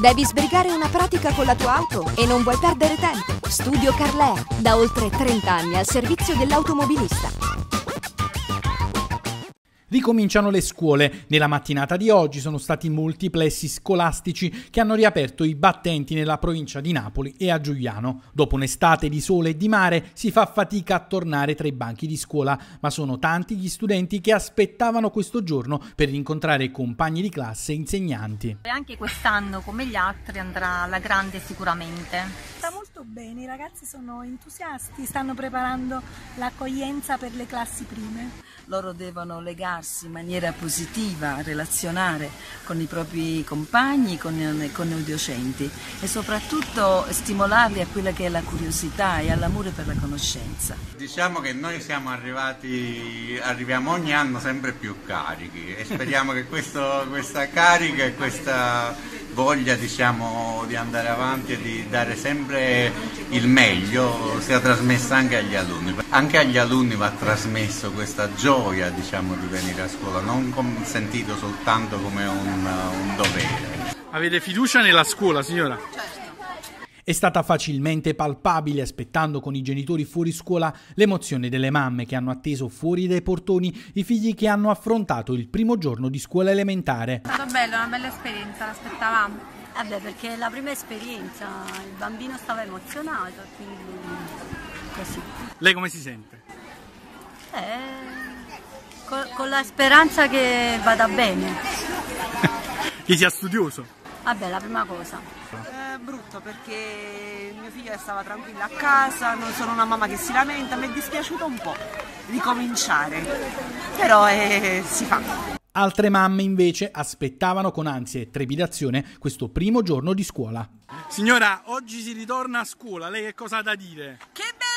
Devi sbrigare una pratica con la tua auto e non vuoi perdere tempo? Studio Carlea, da oltre 30 anni al servizio dell'automobilista. Ricominciano le scuole. Nella mattinata di oggi sono stati molti plessi scolastici che hanno riaperto i battenti nella provincia di Napoli e a Giuliano. Dopo un'estate di sole e di mare si fa fatica a tornare tra i banchi di scuola, ma sono tanti gli studenti che aspettavano questo giorno per incontrare compagni di classe e insegnanti. E anche quest'anno, come gli altri, andrà alla grande sicuramente. Molto bene, i ragazzi sono entusiasti, stanno preparando l'accoglienza per le classi prime. Loro devono relazionarsi in maniera positiva, relazionare con i propri compagni, con, con i docenti e soprattutto stimolarli a quella che è la curiosità e all'amore per la conoscenza. Diciamo che noi siamo arrivati, arriviamo ogni anno sempre più carichi e speriamo che questo, questa carica e questa voglia diciamo, di andare avanti e di dare sempre il meglio sia trasmessa anche agli alunni. Anche agli alunni va trasmesso questa gioia diciamo, di venire a scuola, non sentito soltanto come un, un dovere. Avete fiducia nella scuola, signora? Certo è stata facilmente palpabile aspettando con i genitori fuori scuola l'emozione delle mamme che hanno atteso fuori dai portoni i figli che hanno affrontato il primo giorno di scuola elementare. È stato bello, una bella esperienza, l'aspettavamo. Vabbè, eh perché è la prima esperienza, il bambino stava emozionato, quindi così. Lei come si sente? Eh, con, con la speranza che vada bene. che sia studioso? Vabbè, la prima cosa. Brutto perché mio figlio stava tranquillo a casa, non sono una mamma che si lamenta, mi è dispiaciuto un po' ricominciare, però eh, si fa. Altre mamme invece aspettavano con ansia e trepidazione questo primo giorno di scuola. Signora, oggi si ritorna a scuola, lei che cosa ha da dire? Che bello!